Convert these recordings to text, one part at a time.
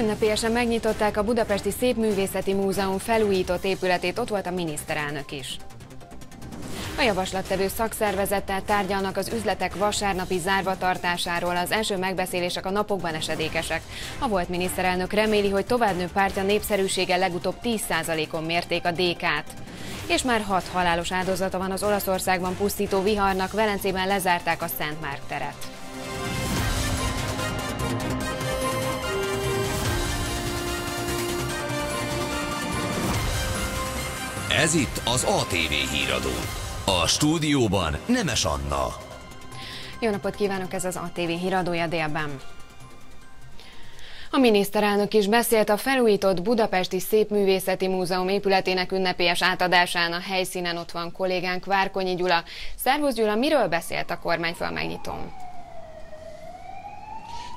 Ünnepélyesen megnyitották a Budapesti Szépművészeti Múzeum felújított épületét, ott volt a miniszterelnök is. A javaslattevő szakszervezettel tárgyalnak az üzletek vasárnapi zárvatartásáról. Az első megbeszélések a napokban esedékesek. A volt miniszterelnök reméli, hogy továbbnő pártja népszerűsége legutóbb 10%-on mérték a DK-t. És már hat halálos áldozata van az Olaszországban pusztító viharnak, Velencében lezárták a Szent Márk teret. Ez itt az ATV híradó. A stúdióban Nemes Anna. Jó napot kívánok, ez az ATV híradója délben. A miniszterelnök is beszélt a felújított Budapesti Szépművészeti Múzeum épületének ünnepélyes átadásán. A helyszínen ott van kollégánk Várkonyi Gyula. Szervusz Gyula, miről beszélt a kormányfő megnyitón?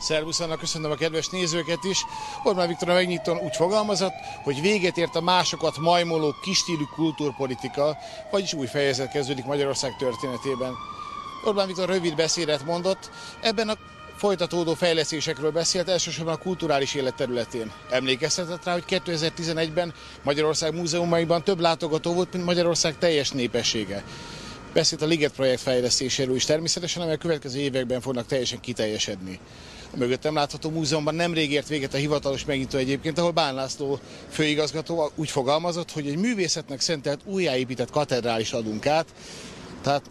Szervusz, köszönöm a kedves nézőket is. Orbán Viktor a megnyitón úgy fogalmazott, hogy véget ért a másokat majmoló kistílű kultúrpolitika, vagyis új fejezet kezdődik Magyarország történetében. Orbán Viktor rövid beszédet mondott, ebben a folytatódó fejlesztésekről beszélt, elsősorban a kulturális élet területén. Emlékeztetett rá, hogy 2011-ben Magyarország múzeumaiban több látogató volt, mint Magyarország teljes népessége. Beszélt a Liget projekt fejlesztéséről is természetesen, amely a következő években fognak teljesen kiteljesedni. Mögöttem látható múzeumban nemrég ért véget a hivatalos megnyitó egyébként, ahol Bán László főigazgató úgy fogalmazott, hogy egy művészetnek szentelt újjáépített katedrális adunk át, tehát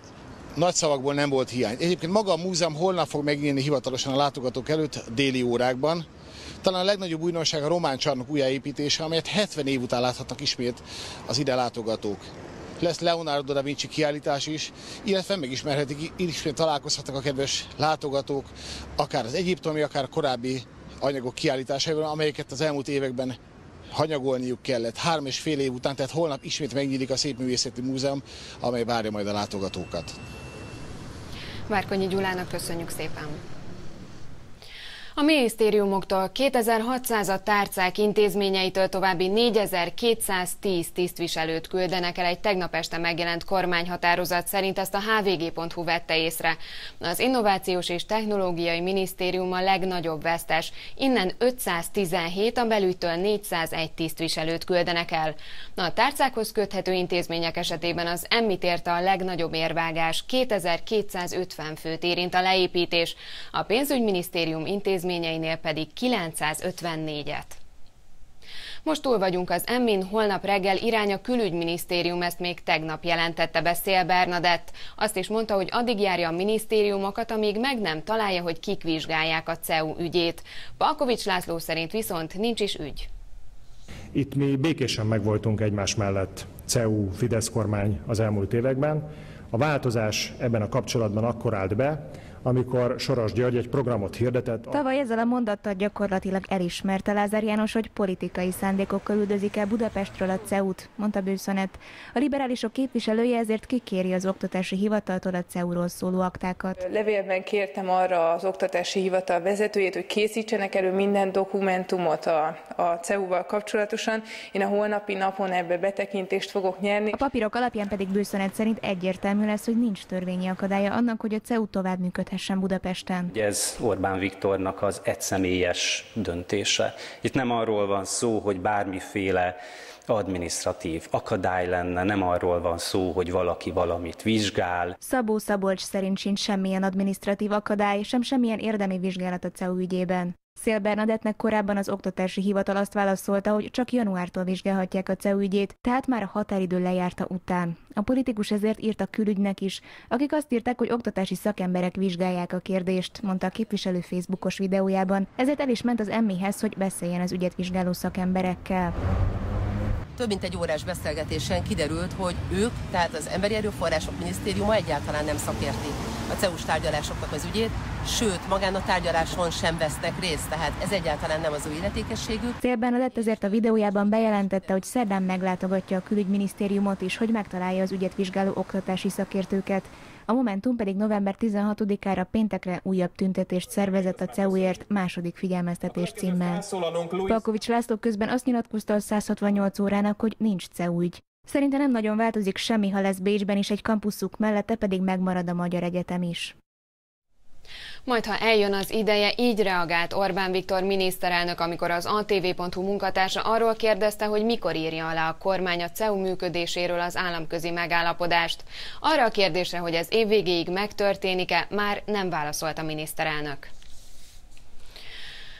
nagy szavakból nem volt hiány. Egyébként maga a múzeum holnap fog megnyílni hivatalosan a látogatók előtt déli órákban. Talán a legnagyobb újdonság a román csarnok újjáépítése, amelyet 70 év után láthatnak ismét az ide látogatók lesz Leonardo da Vinci kiállítás is, illetve megismerhetik, ismét találkozhatnak a kedves látogatók, akár az egyiptomi, akár korábbi anyagok kiállításaival, amelyeket az elmúlt években hanyagolniuk kellett. Három és fél év után, tehát holnap ismét megnyílik a Szépművészeti Múzeum, amely várja majd a látogatókat. Várkonyi Gyulának köszönjük szépen! A minisztériumoktól 2600 tárcák intézményeitől további 4210 tisztviselőt küldenek el egy tegnap este megjelent kormányhatározat szerint ezt a hvg.hu vette észre. Az Innovációs és Technológiai Minisztérium a legnagyobb vesztes, innen 517, a belügytől 401 tisztviselőt küldenek el. A tárcákhoz köthető intézmények esetében az emmit érte a legnagyobb érvágás, 2250 főt érint a leépítés. A pénzügyminisztérium intézmények intézményeinél pedig 954-et. Most túl vagyunk az Emmin, holnap reggel irány a külügyminisztérium, ezt még tegnap jelentette be Szél Bernadett. Azt is mondta, hogy addig járja a minisztériumokat, amíg meg nem találja, hogy kik vizsgálják a CEU ügyét. Palkovics László szerint viszont nincs is ügy. Itt mi békésen megvoltunk egymás mellett, CEU, Fidesz kormány az elmúlt években. A változás ebben a kapcsolatban akkor állt be, amikor Soros György egy programot hirdetett. Tavaly ezzel a mondattal gyakorlatilag elismerte Lázár János, hogy politikai szándékokkal üldözik el Budapestről a CEU-t, mondta Bőszonet. A liberálisok képviselője ezért kikéri az oktatási hivataltól a CEU-ról szóló aktákat. Levélben kértem arra az oktatási hivatal vezetőjét, hogy készítsenek elő minden dokumentumot a, a CEU-val kapcsolatosan. Én a holnapi napon ebbe betekintést fogok nyerni. A papírok alapján pedig Bőszonet szerint egyértelmű lesz, hogy nincs törvényi akadálya annak, hogy a CEU tovább működhet működhessen Budapesten. Ez Orbán Viktornak az egyszemélyes döntése. Itt nem arról van szó, hogy bármiféle administratív akadály lenne, nem arról van szó, hogy valaki valamit vizsgál. Szabó Szabolcs szerint sincs semmilyen administratív akadály, sem semmilyen érdemi vizsgálat a CEU ügyében. Szél Bernadettnek korábban az oktatási hivatal azt válaszolta, hogy csak januártól vizsgálhatják a CEU ügyét, tehát már a határidő lejárta után. A politikus ezért írt a külügynek is, akik azt írták, hogy oktatási szakemberek vizsgálják a kérdést, mondta a képviselő Facebookos videójában. Ezért el is ment az emmihez, hogy beszéljen az ügyet vizsgáló szakemberekkel több mint egy órás beszélgetésen kiderült, hogy ők, tehát az Emberi Erőforrások Minisztériuma egyáltalán nem szakérti a CEUS tárgyalásoknak az ügyét, sőt, magán a tárgyaláson sem vesznek részt, tehát ez egyáltalán nem az ő illetékességük. Cél Bernadett ezért a videójában bejelentette, hogy szerdán meglátogatja a külügyminisztériumot is, hogy megtalálja az ügyet vizsgáló oktatási szakértőket. A Momentum pedig november 16-ára péntekre újabb tüntetést szervezett a CEU-ért második figyelmeztetés címmel. Palkovics László közben azt nyilatkozta a 168 órának, hogy nincs CEU ügy. Szerinte nem nagyon változik semmi, ha lesz Bécsben is egy kampuszuk mellette, pedig megmarad a Magyar Egyetem is. Majd, ha eljön az ideje, így reagált Orbán Viktor miniszterelnök, amikor az ATV.hu munkatársa arról kérdezte, hogy mikor írja alá a kormány a CEU működéséről az államközi megállapodást. Arra a kérdésre, hogy ez évvégéig megtörténik-e, már nem válaszolt a miniszterelnök.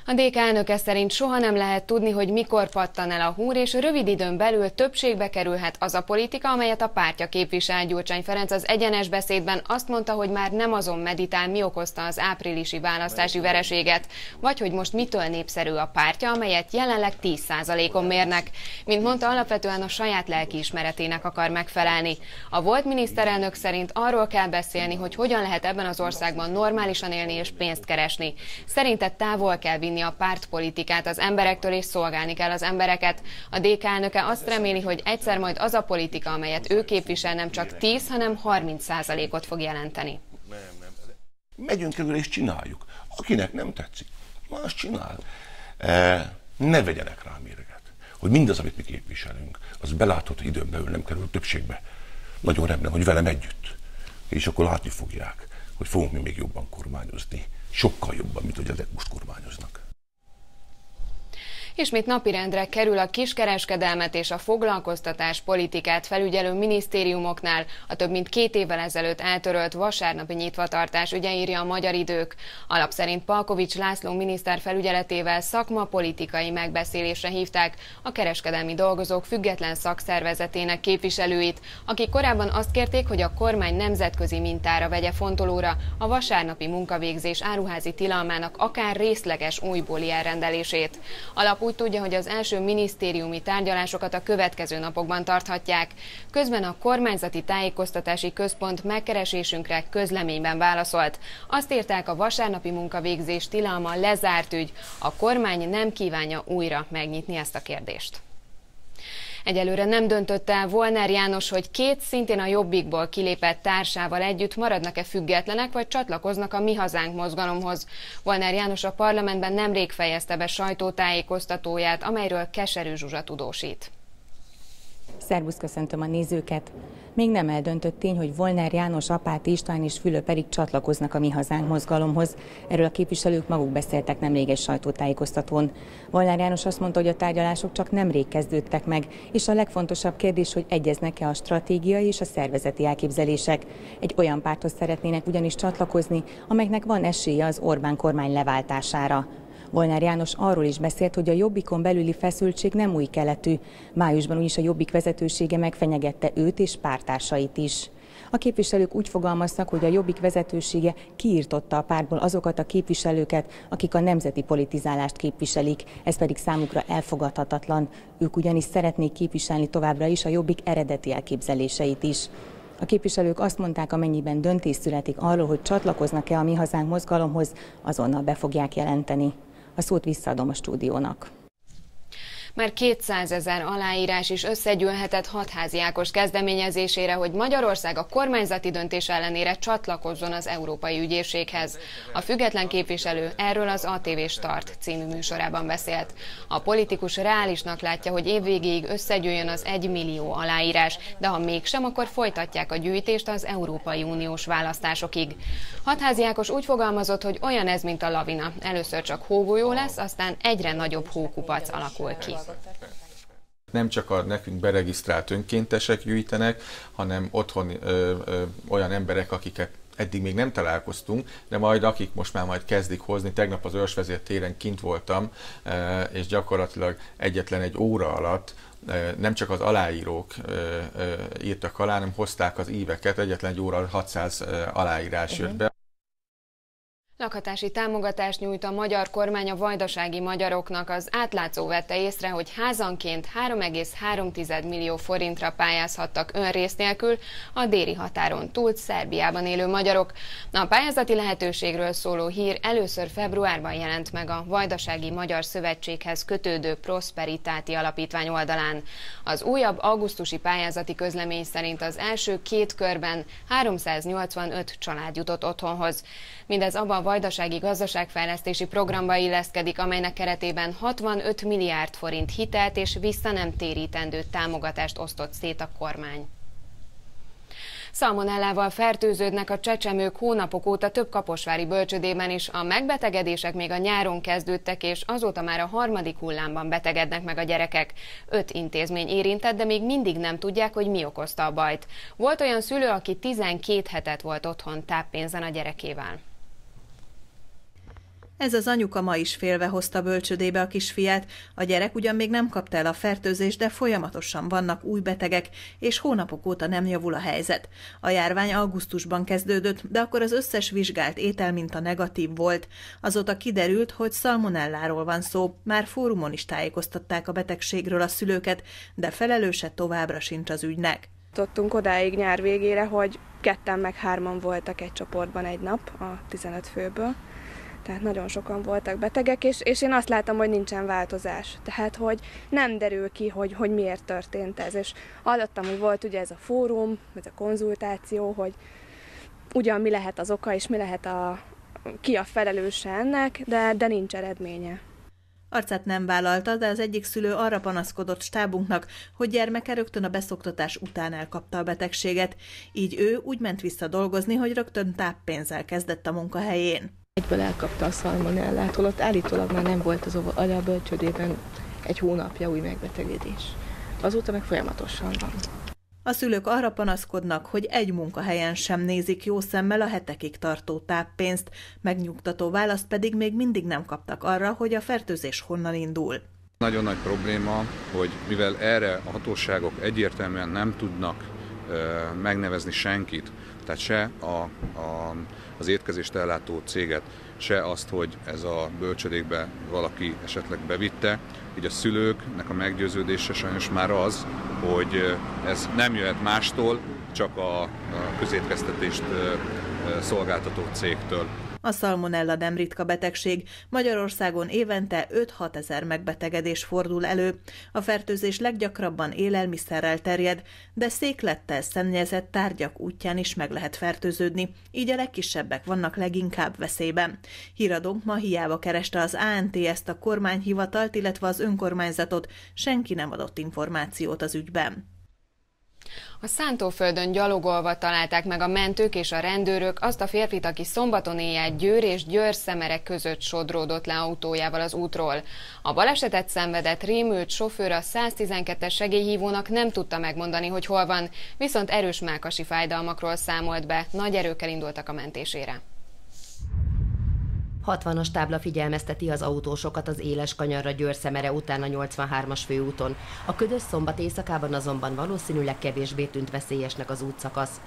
A DK elnöke szerint soha nem lehet tudni, hogy mikor pattan el a húr, és rövid időn belül többségbe kerülhet az a politika, amelyet a pártja képvisel. Gyurcsány Ferenc az egyenes beszédben azt mondta, hogy már nem azon meditál, mi okozta az áprilisi választási vereséget, vagy hogy most mitől népszerű a pártja, amelyet jelenleg 10%-on mérnek. Mint mondta, alapvetően a saját lelkiismeretének akar megfelelni. A volt miniszterelnök szerint arról kell beszélni, hogy hogyan lehet ebben az országban normálisan élni és pénzt keresni. Szerinte távol kell vinni elvinni a pártpolitikát az emberektől, és szolgálni kell az embereket. A DK elnöke azt reméli, hogy egyszer majd az a politika, amelyet ő képvisel, nem csak 10, hanem 30 százalékot fog jelenteni. Megyünk előre és csináljuk. Akinek nem tetszik, más csinál. E, ne vegyenek rá mérget, hogy mindaz, amit mi képviselünk, az belátható időn belül nem kerül többségbe. Nagyon remélem, hogy velem együtt. És akkor látni fogják, hogy fogunk mi még jobban kormányozni. Sokkal jobban, mint hogy ezek most kormányoznak. Ismét napirendre kerül a kiskereskedelmet és a foglalkoztatás politikát felügyelő minisztériumoknál a több mint két évvel ezelőtt eltörölt vasárnapi nyitvatartás ügye írja a Magyar Idők. Alap szerint Palkovics László miniszter felügyeletével szakma-politikai megbeszélésre hívták a kereskedelmi dolgozók független szakszervezetének képviselőit, akik korábban azt kérték, hogy a kormány nemzetközi mintára vegye fontolóra a vasárnapi munkavégzés áruházi tilalmának akár részleges újbóli elrendelését. Alap úgy tudja, hogy az első minisztériumi tárgyalásokat a következő napokban tarthatják. Közben a kormányzati tájékoztatási központ megkeresésünkre közleményben válaszolt. Azt írták a vasárnapi munkavégzés tilalma lezárt ügy. A kormány nem kívánja újra megnyitni ezt a kérdést. Egyelőre nem döntött el Volner János, hogy két szintén a Jobbikból kilépett társával együtt maradnak-e függetlenek, vagy csatlakoznak a Mi Hazánk mozgalomhoz. Volner János a parlamentben nemrég fejezte be sajtótájékoztatóját, amelyről Keserű Zsuzsa tudósít. Szervusz, köszöntöm a nézőket! Még nem eldöntött tény, hogy Volner János, Apát István és Fülö pedig csatlakoznak a Mi Hazánk mozgalomhoz. Erről a képviselők maguk beszéltek nemrég egy sajtótájékoztatón. Volner János azt mondta, hogy a tárgyalások csak nemrég kezdődtek meg, és a legfontosabb kérdés, hogy egyeznek-e a stratégiai és a szervezeti elképzelések. Egy olyan párthoz szeretnének ugyanis csatlakozni, amelynek van esélye az Orbán kormány leváltására. Volnár János arról is beszélt, hogy a Jobbikon belüli feszültség nem új keletű. Májusban úgyis a Jobbik vezetősége megfenyegette őt és pártársait is. A képviselők úgy fogalmaztak, hogy a Jobbik vezetősége kiirtotta a pártból azokat a képviselőket, akik a nemzeti politizálást képviselik, ez pedig számukra elfogadhatatlan. Ők ugyanis szeretnék képviselni továbbra is a Jobbik eredeti elképzeléseit is. A képviselők azt mondták, amennyiben döntés születik arról, hogy csatlakoznak-e a Mi Hazánk mozgalomhoz, azonnal be fogják jelenteni. A szót visszaadom a stúdiónak. Már 200 ezer aláírás is összegyűlhetett hatházi Ákos kezdeményezésére, hogy Magyarország a kormányzati döntés ellenére csatlakozzon az Európai Ügyészséghez. A független képviselő erről az ATV Start című műsorában beszélt. A politikus reálisnak látja, hogy évvégéig összegyűjjön az 1 millió aláírás, de ha mégsem, akkor folytatják a gyűjtést az Európai Uniós választásokig. Hatházi Ákos úgy fogalmazott, hogy olyan ez, mint a lavina. Először csak hógolyó lesz, aztán egyre nagyobb hókupac alakul ki nem csak a nekünk beregisztrált önkéntesek gyűjtenek, hanem otthon ö, ö, olyan emberek, akiket eddig még nem találkoztunk, de majd akik most már majd kezdik hozni, tegnap az Őrsvezér téren kint voltam, és gyakorlatilag egyetlen egy óra alatt nem csak az aláírók írtak alá, hanem hozták az íveket, egyetlen egy óra alatt 600 aláírás jött be. Lakhatási támogatást nyújt a magyar kormány a vajdasági magyaroknak. Az átlátszó vette észre, hogy házanként 3,3 millió forintra pályázhattak önrész nélkül a déli határon túl Szerbiában élő magyarok. A pályázati lehetőségről szóló hír először februárban jelent meg a Vajdasági Magyar Szövetséghez kötődő Prosperitáti Alapítvány oldalán. Az újabb augusztusi pályázati közlemény szerint az első két körben 385 család jutott otthonhoz. Mindez abban vajdasági gazdaságfejlesztési programba illeszkedik, amelynek keretében 65 milliárd forint hitelt és vissza nem térítendő támogatást osztott szét a kormány. Szalmonellával fertőződnek a csecsemők hónapok óta több kaposvári bölcsödében is. A megbetegedések még a nyáron kezdődtek, és azóta már a harmadik hullámban betegednek meg a gyerekek. Öt intézmény érintett, de még mindig nem tudják, hogy mi okozta a bajt. Volt olyan szülő, aki 12 hetet volt otthon táppénzen a gyerekével. Ez az anyuka ma is félve hozta bölcsödébe a kisfiát. A gyerek ugyan még nem kapta el a fertőzést, de folyamatosan vannak új betegek, és hónapok óta nem javul a helyzet. A járvány augusztusban kezdődött, de akkor az összes vizsgált étel a negatív volt. Azóta kiderült, hogy szalmonelláról van szó, már fórumon is tájékoztatták a betegségről a szülőket, de felelőse továbbra sincs az ügynek. Tudtunk odáig nyár végére, hogy ketten meg hárman voltak egy csoportban egy nap a 15 főből tehát nagyon sokan voltak betegek, és, és én azt látom, hogy nincsen változás. Tehát, hogy nem derül ki, hogy, hogy miért történt ez. És hallottam, hogy volt ugye ez a fórum, ez a konzultáció, hogy ugyan mi lehet az oka, és mi lehet a, ki a felelőse ennek, de, de nincs eredménye. Arcát nem vállalta, de az egyik szülő arra panaszkodott stábunknak, hogy gyermeke rögtön a beszoktatás után elkapta a betegséget. Így ő úgy ment vissza dolgozni, hogy rögtön táppénzzel kezdett a munkahelyén. Egyből elkapta a szalmonellát, holott állítólag már nem volt az a bölcsödében egy hónapja új megbetegedés. Azóta meg folyamatosan van. A szülők arra panaszkodnak, hogy egy munkahelyen sem nézik jó szemmel a hetekig tartó táppénzt, megnyugtató választ pedig még mindig nem kaptak arra, hogy a fertőzés honnan indul. Nagyon nagy probléma, hogy mivel erre a hatóságok egyértelműen nem tudnak megnevezni senkit, tehát se a, a, az étkezést ellátó céget, se azt, hogy ez a bölcsödékbe valaki esetleg bevitte. Így a szülőknek a meggyőződése sajnos már az, hogy ez nem jöhet mástól, csak a, közétkeztetést szolgáltató cégtől. A szalmonella nem ritka betegség. Magyarországon évente 5-6 ezer megbetegedés fordul elő. A fertőzés leggyakrabban élelmiszerrel terjed, de széklettel szennyezett tárgyak útján is meg lehet fertőződni, így a legkisebbek vannak leginkább veszélyben. Híradónk ma hiába kereste az ANT ezt a kormányhivatalt, illetve az önkormányzatot, senki nem adott információt az ügyben. A Szántóföldön gyalogolva találták meg a mentők és a rendőrök azt a férfit, aki szombaton éjjel Győr és Győr szemerek között sodródott le autójával az útról. A balesetet szenvedett rémült sofőr a 112-es segélyhívónak nem tudta megmondani, hogy hol van, viszont erős mákasi fájdalmakról számolt be, nagy erőkkel indultak a mentésére. 60-as tábla figyelmezteti az autósokat az éles kanyarra Győr-Szemere után a 83-as főúton. A ködös szombat éjszakában azonban valószínűleg kevésbé tűnt veszélyesnek az útszakasz.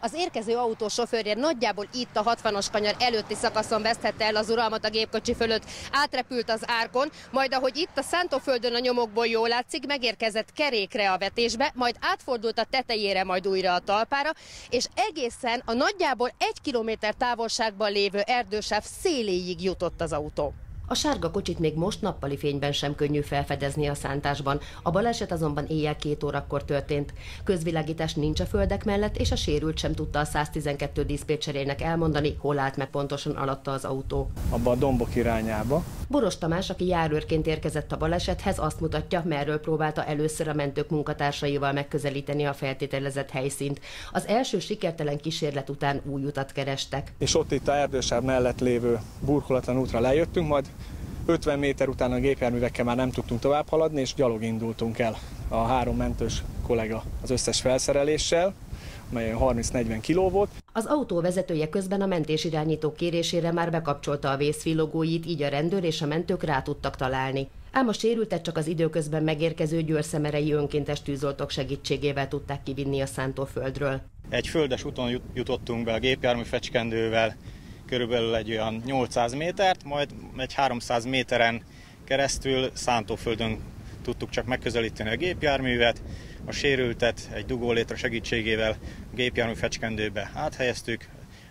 Az érkező autó sofőrje nagyjából itt a 60-as kanyar előtti szakaszon veszthette el az uralmat a gépkocsi fölött. Átrepült az árkon, majd ahogy itt a Szántóföldön a nyomokból jól látszik, megérkezett kerékre a vetésbe, majd átfordult a tetejére, majd újra a talpára, és egészen a nagyjából egy kilométer távolságban lévő erdősáv széléig jutott az autó. A sárga kocsit még most nappali fényben sem könnyű felfedezni a szántásban. A baleset azonban éjjel két órakor történt. Közvilágítás nincs a földek mellett, és a sérült sem tudta a 112 diszpécserének elmondani, hol állt meg pontosan alatta az autó. Abba a dombok irányába. Boros Tamás, aki járőrként érkezett a balesethez, azt mutatja, merről próbálta először a mentők munkatársaival megközelíteni a feltételezett helyszínt. Az első sikertelen kísérlet után új utat kerestek. És ott itt a erdősáv mellett lévő burkolatlan útra lejöttünk, majd 50 méter után a gépjárművekkel már nem tudtunk tovább haladni, és gyalog indultunk el a három mentős kollega az összes felszereléssel, mely 30-40 kiló volt. Az autó vezetője közben a mentésirányító kérésére már bekapcsolta a vészfilogóit, így a rendőr és a mentők rá tudtak találni. Ám a sérültet csak az időközben megérkező győrszemerei önkéntes tűzoltók segítségével tudták kivinni a szántóföldről. Egy földes úton jutottunk be a gépjármű fecskendővel, körülbelül egy olyan 800 métert, majd egy 300 méteren keresztül szántóföldön tudtuk csak megközelíteni a gépjárművet, a sérültet egy dugólétra segítségével a gépjármű fecskendőbe áthelyeztük,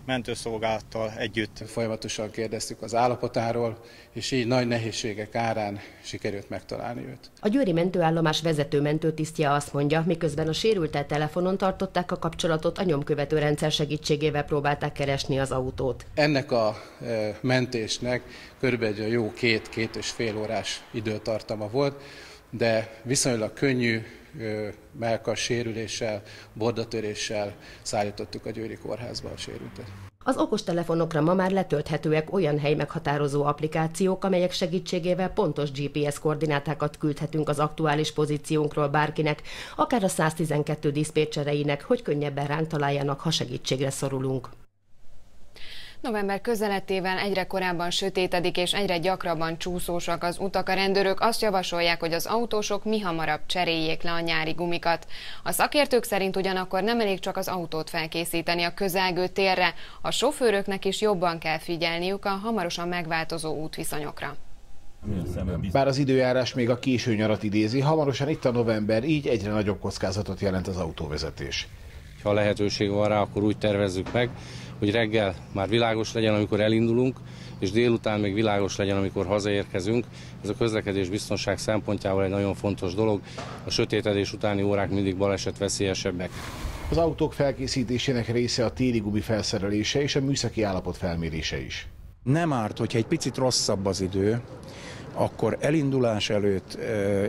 mentőszolgálattal együtt. Folyamatosan kérdeztük az állapotáról, és így nagy nehézségek árán sikerült megtalálni őt. A győri mentőállomás vezető mentőtisztje azt mondja, miközben a sérültel telefonon tartották a kapcsolatot, a nyomkövető rendszer segítségével próbálták keresni az autót. Ennek a mentésnek körülbelül egy jó két-két és fél órás időtartama volt, de viszonylag könnyű melkas sérüléssel, bordatöréssel szállítottuk a Győri Kórházba a sérültet. Az okostelefonokra ma már letölthetőek olyan helymeghatározó applikációk, amelyek segítségével pontos GPS koordinátákat küldhetünk az aktuális pozíciónkról bárkinek, akár a 112 diszpécsereinek, hogy könnyebben ránk találjanak, ha segítségre szorulunk. November közeletével egyre korábban sötétedik és egyre gyakrabban csúszósak az utak. A rendőrök azt javasolják, hogy az autósok mi hamarabb cseréljék le a nyári gumikat. A szakértők szerint ugyanakkor nem elég csak az autót felkészíteni a közelgő térre, a sofőröknek is jobban kell figyelniük a hamarosan megváltozó útviszonyokra. Bár az időjárás még a késő nyarat idézi, hamarosan itt a november, így egyre nagyobb kockázatot jelent az autóvezetés. Ha lehetőség van rá, akkor úgy tervezzük meg, hogy reggel már világos legyen, amikor elindulunk, és délután még világos legyen, amikor hazaérkezünk. Ez a közlekedés biztonság szempontjából egy nagyon fontos dolog. A sötétedés utáni órák mindig baleset veszélyesebbek. Az autók felkészítésének része a téli gumi felszerelése és a műszaki állapot felmérése is. Nem árt, hogyha egy picit rosszabb az idő, akkor elindulás előtt,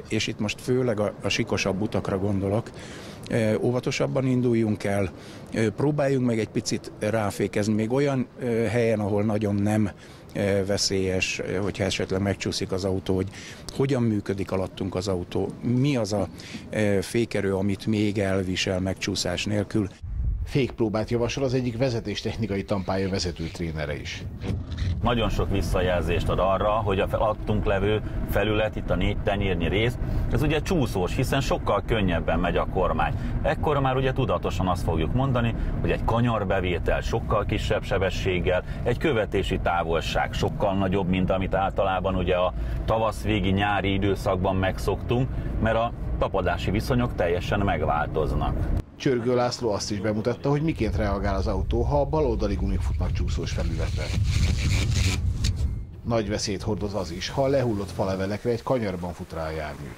és itt most főleg a, a sikosabb utakra gondolok, óvatosabban induljunk el, próbáljunk meg egy picit ráfékezni, még olyan helyen, ahol nagyon nem veszélyes, hogyha esetleg megcsúszik az autó, hogy hogyan működik alattunk az autó, mi az a fékerő, amit még elvisel megcsúszás nélkül. Fékpróbát javasol az egyik vezetéstechnikai tampálya vezető trénere is. Nagyon sok visszajelzést ad arra, hogy a alattunk levő felület, itt a négy tenyérnyi rész, ez ugye csúszós, hiszen sokkal könnyebben megy a kormány. Ekkor már ugye tudatosan azt fogjuk mondani, hogy egy kanyarbevétel sokkal kisebb sebességgel, egy követési távolság sokkal nagyobb, mint amit általában ugye a tavasz végi nyári időszakban megszoktunk, mert a tapadási viszonyok teljesen megváltoznak. Csörgő László azt is bemutatta, hogy miként reagál az autó, ha a baloldali gumik futnak csúszós felületre. Nagy veszélyt hordoz az is, ha a lehullott falevelekre egy kanyarban fut rá a jármű.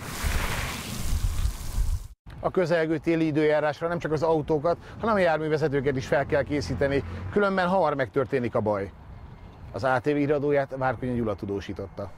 A közelgő téli időjárásra nem csak az autókat, hanem a járművezetőket is fel kell készíteni, különben hamar megtörténik a baj. Az ATV iradóját Várkonyi Gyula tudósította.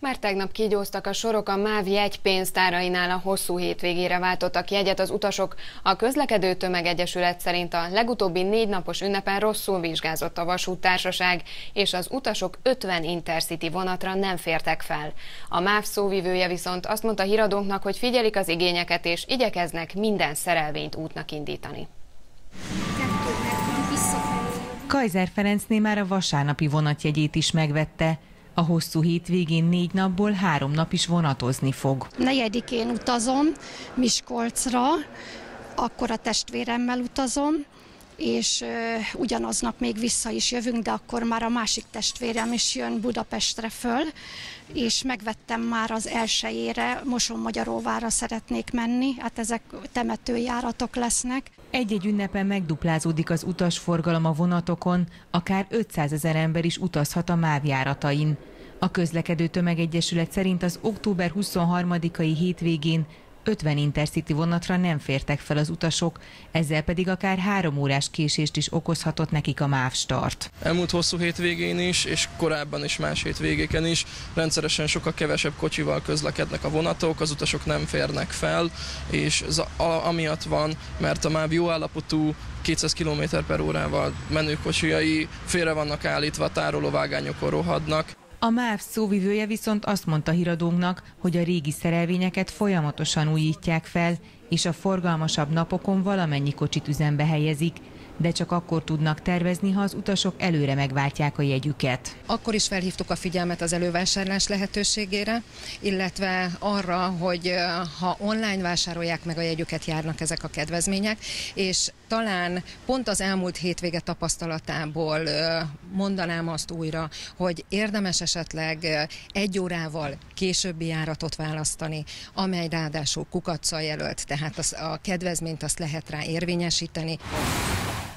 Már tegnap kígyóztak a sorok a MÁV jegypénztárainál a hosszú hétvégére váltottak jegyet az utasok. A közlekedő tömegegyesület szerint a legutóbbi négy napos ünnepen rosszul vizsgázott a vasúttársaság, és az utasok 50 Intercity vonatra nem fértek fel. A MÁV szóvivője viszont azt mondta híradónknak, hogy figyelik az igényeket és igyekeznek minden szerelvényt útnak indítani. Kaiser Ferencné már a vasárnapi vonatjegyét is megvette. A hosszú hétvégén négy napból három nap is vonatozni fog. Negyedikén utazom Miskolcra, akkor a testvéremmel utazom, és ugyanaznap még vissza is jövünk, de akkor már a másik testvérem is jön Budapestre föl, és megvettem már az elsőjére, Moson-Magyaróvára szeretnék menni, hát ezek temetőjáratok lesznek. Egy-egy ünnepen megduplázódik az utasforgalom a vonatokon, akár 500 ezer ember is utazhat a MÁV járatain. A közlekedő tömegegyesület szerint az október 23-ai hétvégén 50 intercity vonatra nem fértek fel az utasok, ezzel pedig akár három órás késést is okozhatott nekik a MÁV start. Elmúlt hosszú hétvégén is, és korábban is más hétvégéken is rendszeresen sokkal kevesebb kocsival közlekednek a vonatok, az utasok nem férnek fel, és ez amiatt van, mert a MÁV jó állapotú 200 km per órával menő kocsijai félre vannak állítva, tárolóvágányokon rohadnak. A MÁV szóvivője viszont azt mondta híradónknak, hogy a régi szerelvényeket folyamatosan újítják fel, és a forgalmasabb napokon valamennyi kocsit üzembe helyezik, de csak akkor tudnak tervezni, ha az utasok előre megváltják a jegyüket. Akkor is felhívtuk a figyelmet az elővásárlás lehetőségére, illetve arra, hogy ha online vásárolják meg a jegyüket, járnak ezek a kedvezmények, és talán pont az elmúlt hétvége tapasztalatából mondanám azt újra, hogy érdemes esetleg egy órával későbbi járatot választani, amely ráadásul kukacsal jelölt, tehát az, a kedvezményt azt lehet rá érvényesíteni.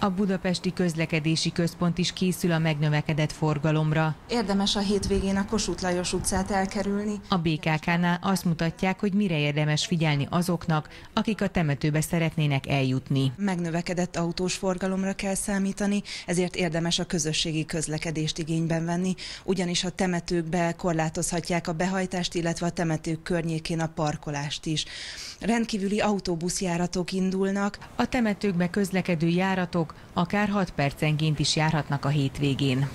A Budapesti Közlekedési Központ is készül a megnövekedett forgalomra. Érdemes a hétvégén a Kossuth Lajos utcát elkerülni. A BKK-nál azt mutatják, hogy mire érdemes figyelni azoknak, akik a temetőbe szeretnének eljutni. Megnövekedett autós forgalomra kell számítani, ezért érdemes a közösségi közlekedést igényben venni, ugyanis a temetőkbe korlátozhatják a behajtást, illetve a temetők környékén a parkolást is. Rendkívüli autóbuszjáratok indulnak. A temetőkbe közlekedő járatok akár 6 percenként is járhatnak a hétvégén.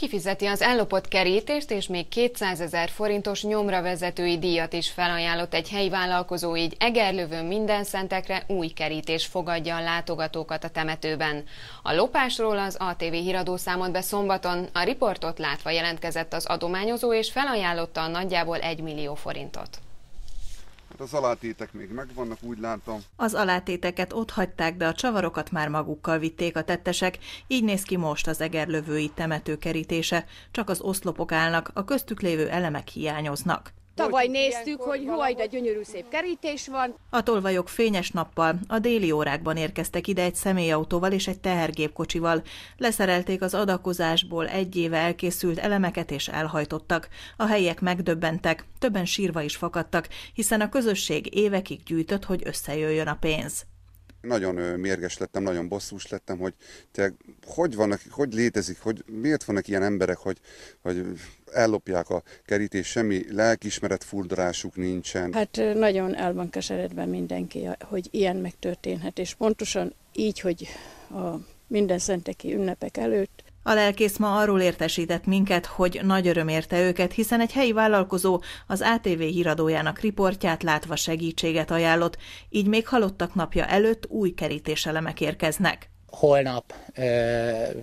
Kifizeti az ellopott kerítést, és még 200 ezer forintos nyomra vezetői díjat is felajánlott egy helyi vállalkozó, így Egerlövön minden szentekre új kerítés fogadja a látogatókat a temetőben. A lopásról az ATV híradó számolt be szombaton, a riportot látva jelentkezett az adományozó, és felajánlotta a nagyjából 1 millió forintot. Hát az alátétek még megvannak, úgy látom. Az alátéteket ott hagyták, de a csavarokat már magukkal vitték a tettesek, így néz ki most az egerlövői temetőkerítése. Csak az oszlopok állnak, a köztük lévő elemek hiányoznak. Tavaly néztük, hogy huaj, de gyönyörű szép kerítés van. A tolvajok fényes nappal a déli órákban érkeztek ide egy személyautóval és egy tehergépkocsival. Leszerelték az adakozásból egy éve elkészült elemeket és elhajtottak. A helyiek megdöbbentek, többen sírva is fakadtak, hiszen a közösség évekig gyűjtött, hogy összejöjjön a pénz nagyon mérges lettem, nagyon bosszús lettem, hogy te, hogy vannak, hogy létezik, hogy miért vannak ilyen emberek, hogy, hogy ellopják a kerítés, semmi lelkismeret furdalásuk nincsen. Hát nagyon el van keseredve mindenki, hogy ilyen megtörténhet, és pontosan így, hogy a minden szenteki ünnepek előtt a lelkész ma arról értesített minket, hogy nagy öröm érte őket, hiszen egy helyi vállalkozó az ATV híradójának riportját látva segítséget ajánlott, így még halottak napja előtt új kerítéselemek érkeznek holnap ö,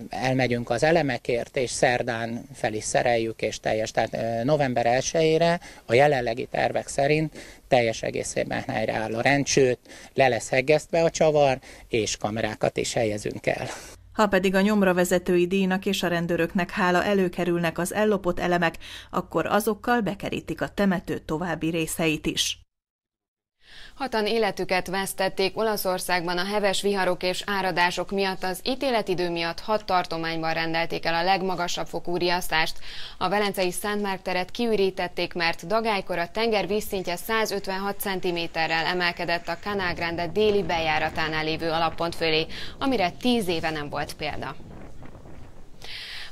elmegyünk az elemekért, és szerdán fel is szereljük, és teljes. Tehát ö, november 1-ére a jelenlegi tervek szerint teljes egészében helyreáll a rendsőt, le lesz heggesztve a csavar, és kamerákat is helyezünk el. Ha pedig a nyomra vezetői díjnak és a rendőröknek hála előkerülnek az ellopott elemek, akkor azokkal bekerítik a temető további részeit is. Hatan életüket vesztették Olaszországban a heves viharok és áradások miatt az ítéletidő miatt hat tartományban rendelték el a legmagasabb fokú riasztást. A Velencei Szentmárk teret kiürítették, mert dagálykor a tenger vízszintje 156 cm-rel emelkedett a Canal Grande déli bejáratánál lévő alappont fölé, amire tíz éve nem volt példa.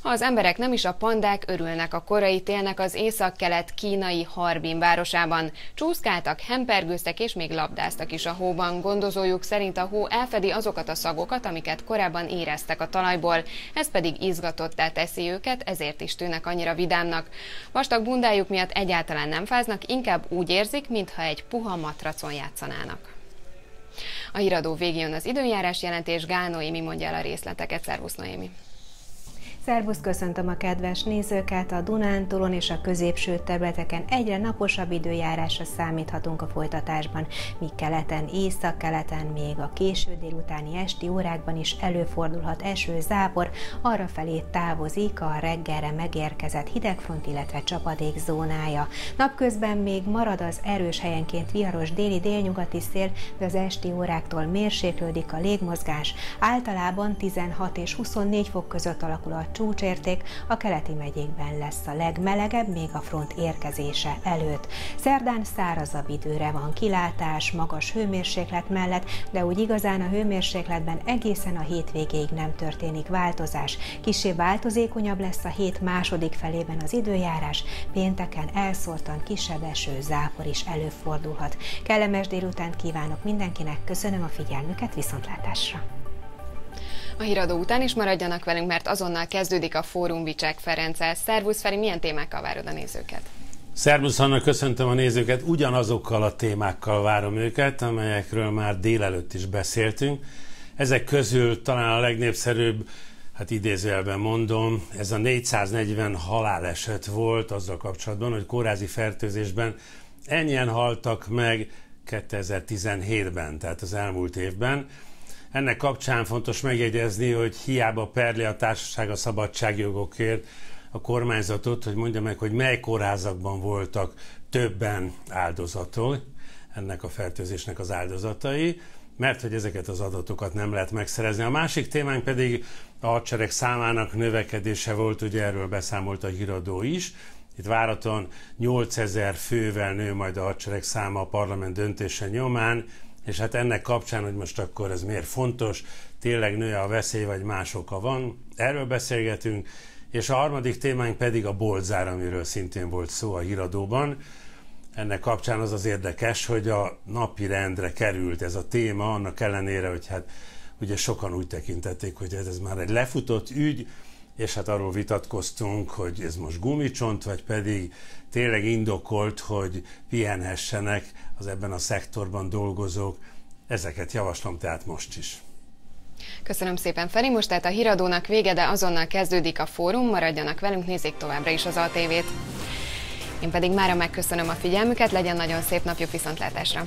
Az emberek nem is a pandák örülnek a korai télnek az észak-kelet kínai Harbin városában. Csúszkáltak, hempergőztek és még labdáztak is a hóban. Gondozójuk szerint a hó elfedi azokat a szagokat, amiket korábban éreztek a talajból. Ez pedig izgatottá teszi őket, ezért is tűnnek annyira vidámnak. Vastag bundájuk miatt egyáltalán nem fáznak, inkább úgy érzik, mintha egy puha matracon játszanának. A híradó végén az időjárás jelentés Gánói mi mondja el a részleteket. Szervusz Noémi! Szervusz, köszöntöm a kedves nézőket! A Dunántúlon és a középső területeken egyre naposabb időjárásra számíthatunk a folytatásban, míg keleten, észak-keleten, még a késő délutáni esti órákban is előfordulhat eső, zápor, arra felé távozik a reggelre megérkezett hidegfront, illetve csapadék zónája. Napközben még marad az erős helyenként viharos déli délnyugati szél, de az esti óráktól mérséklődik a légmozgás. Általában 16 és 24 fok között alakul a csúcsérték, a keleti megyékben lesz a legmelegebb, még a front érkezése előtt. Szerdán szárazabb időre van kilátás, magas hőmérséklet mellett, de úgy igazán a hőmérsékletben egészen a hétvégéig nem történik változás. Kisé változékonyabb lesz a hét második felében az időjárás, pénteken elszórtan kisebb eső, zápor is előfordulhat. Kellemes délután kívánok mindenkinek, köszönöm a figyelmüket, viszontlátásra! A híradó után is maradjanak velünk, mert azonnal kezdődik a Fórum Vicsek Ferenccel. Szervusz Feri, milyen témákkal várod a nézőket? Szervusz Anna, köszöntöm a nézőket. Ugyanazokkal a témákkal várom őket, amelyekről már délelőtt is beszéltünk. Ezek közül talán a legnépszerűbb, hát idézőjelben mondom, ez a 440 haláleset volt azzal kapcsolatban, hogy kórázi fertőzésben ennyien haltak meg 2017-ben, tehát az elmúlt évben. Ennek kapcsán fontos megjegyezni, hogy hiába perli a társaság a szabadságjogokért a kormányzatot, hogy mondja meg, hogy mely kórházakban voltak többen áldozatok, ennek a fertőzésnek az áldozatai. mert hogy ezeket az adatokat nem lehet megszerezni. A másik témánk pedig a hadsereg számának növekedése volt, ugye erről beszámolt a híradó is. Itt váraton 8000 fővel nő majd a hadsereg száma a parlament döntése nyomán, és hát ennek kapcsán, hogy most akkor ez miért fontos, tényleg nő a veszély, vagy más oka van, erről beszélgetünk, és a harmadik témánk pedig a boltzár, amiről szintén volt szó a híradóban. Ennek kapcsán az az érdekes, hogy a napi rendre került ez a téma, annak ellenére, hogy hát ugye sokan úgy tekintették, hogy ez, ez már egy lefutott ügy, és hát arról vitatkoztunk, hogy ez most gumicsont, vagy pedig tényleg indokolt, hogy pihenhessenek az ebben a szektorban dolgozók. Ezeket javaslom tehát most is. Köszönöm szépen, Feri. Most tehát a híradónak vége, de azonnal kezdődik a fórum. Maradjanak velünk, nézzék továbbra is az ATV-t. Én pedig mára megköszönöm a figyelmüket, legyen nagyon szép napjuk viszontlátásra!